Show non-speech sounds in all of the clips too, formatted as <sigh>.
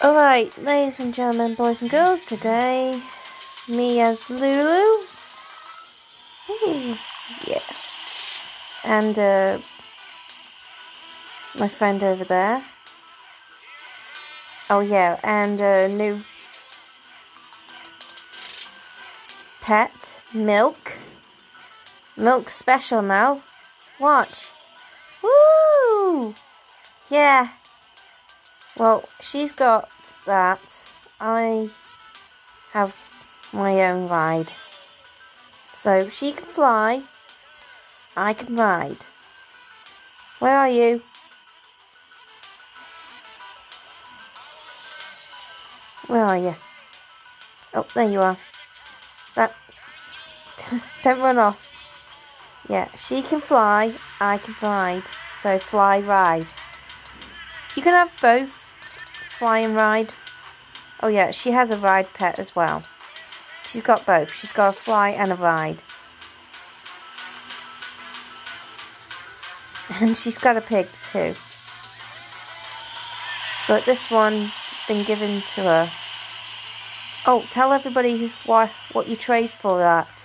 Alright, ladies and gentlemen, boys and girls, today, me as Lulu. Ooh, yeah. And, uh, my friend over there. Oh, yeah, and a new pet, Milk. Milk special now. Watch. Woo! Yeah. Well, she's got that. I have my own ride. So she can fly. I can ride. Where are you? Where are you? Oh, there you are. That. <laughs> Don't run off. Yeah, she can fly. I can ride. So fly, ride. You can have both fly and ride. Oh yeah, she has a ride pet as well. She's got both. She's got a fly and a ride. <laughs> And she's got a pig too. But this one has been given to her. Oh, tell everybody why what you trade for that.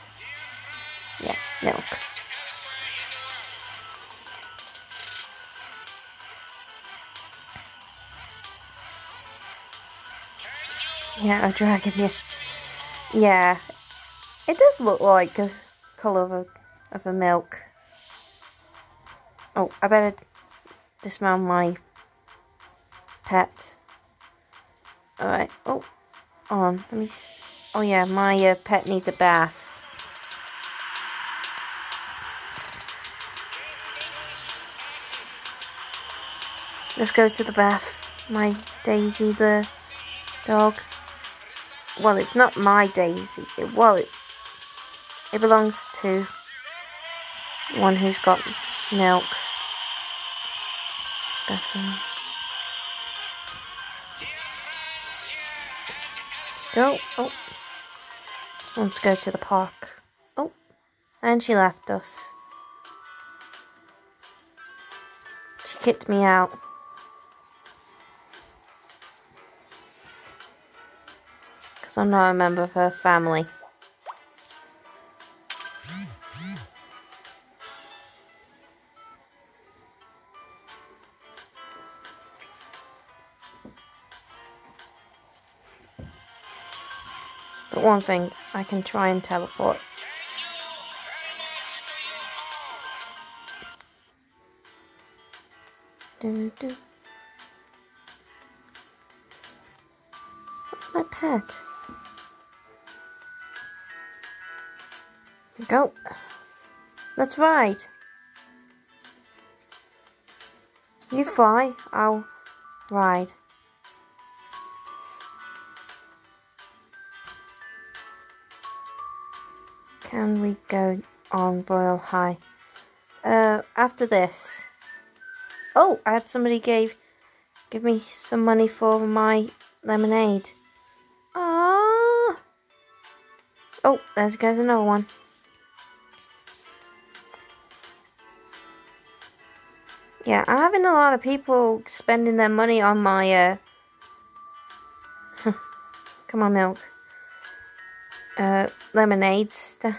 Yeah, a dragon, yeah. Yeah. It does look like a colour of a, of a milk. Oh, I better dismount my pet. Alright, oh, on, let me, oh yeah, my uh, pet needs a bath. Let's go to the bath, my Daisy the dog well, it's not my Daisy. It, well, it, it belongs to one who's got milk. Bethany. Go. Oh. oh. Let's go to the park. Oh. And she left us. She kicked me out. Because I'm not a member of her family. But one thing, I can try and teleport. Do do. my pet? Go. Let's ride. You fly, I'll ride. Can we go on Royale High? Uh, after this. Oh, I had somebody gave give me some money for my lemonade. Ah. Oh, there's goes another one. Yeah, I'm having a lot of people spending their money on my, uh... <laughs> Come on, milk. Uh, lemonades. I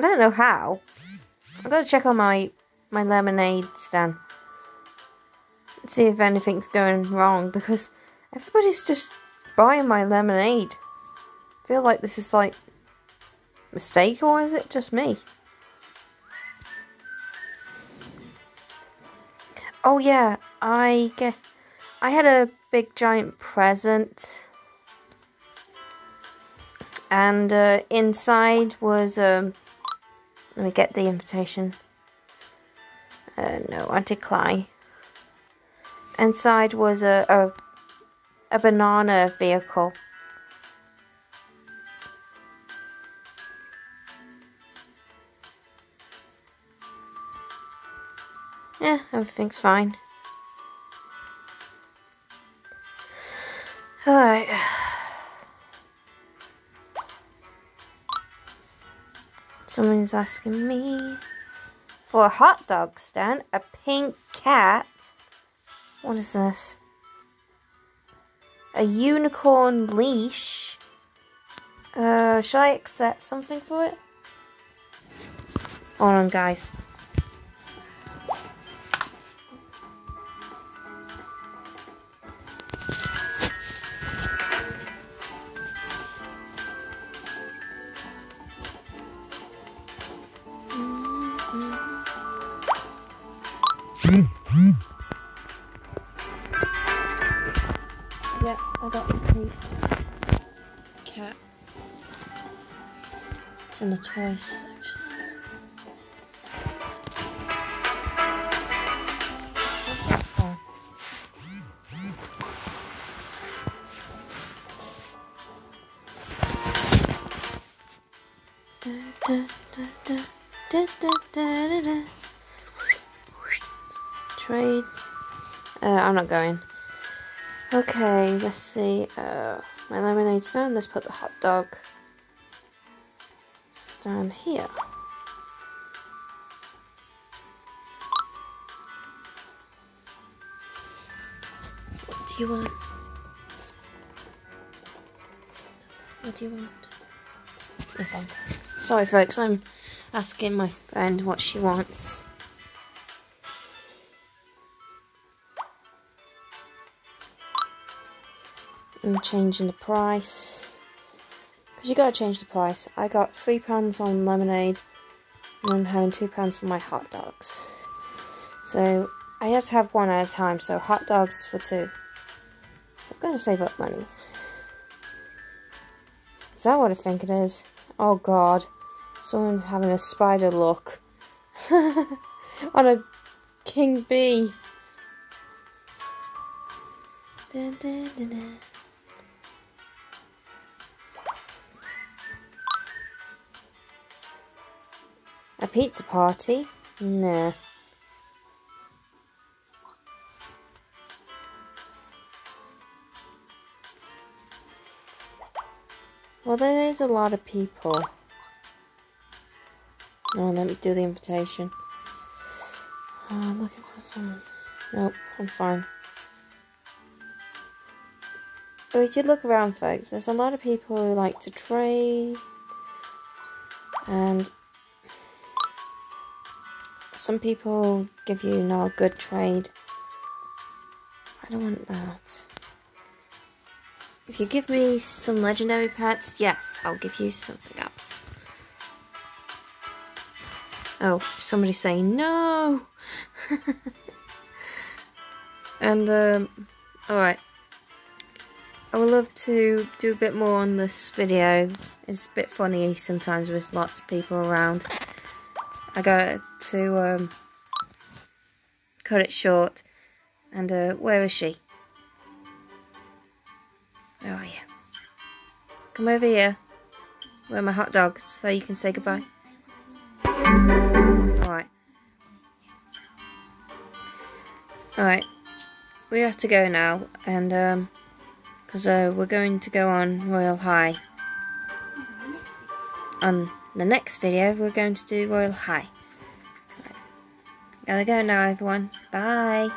don't know how. I've got to check on my, my lemonade stand. See if anything's going wrong, because everybody's just buying my lemonade. I feel like this is, like, mistake, or is it just me? Oh yeah, I get, I had a big giant present, and uh, inside was um. Let me get the invitation. Uh, no, I decline. Inside was a, a a banana vehicle. Yeah, everything's fine. Alright. Someone's asking me for a hot dog stand, a pink cat. What is this? a unicorn leash. Uh, should I accept something for it? Hold on, guys. I got the pink cat in the toys section. Trade. Uh, I'm not going. Okay, let's see. Uh, my lemonade's done. Let's put the hot dog down here. What do you want? What do you want? Sorry, folks. I'm asking my friend what she wants. Changing the price. Because you gotta change the price. I got £3 on lemonade and I'm having £2 for my hot dogs. So I have to have one at a time, so hot dogs for two. So I'm gonna save up money. Is that what I think it is? Oh god. Someone's having a spider look. <laughs> on a king bee. Dun, dun, dun, Pizza party? Nah. Well, there is a lot of people. Oh, let me do the invitation. Uh, oh, I'm looking for someone. Nope, I'm fine. Oh, but we should look around, folks. There's a lot of people who like to trade. And some people give you, know, a good trade. I don't want that. If you give me some legendary pets, yes, I'll give you something else. Oh, somebody's saying no! <laughs> and, um, alright. I would love to do a bit more on this video. It's a bit funny sometimes with lots of people around. I got to um, cut it short. And uh, where is she? Where are you? Come over here. Where my hot dogs so you can say goodbye? Alright. Alright. We have to go now. And, um, because uh, we're going to go on Royale High. On the next video, we're going to do Royale High. Gotta go now, everyone. Bye.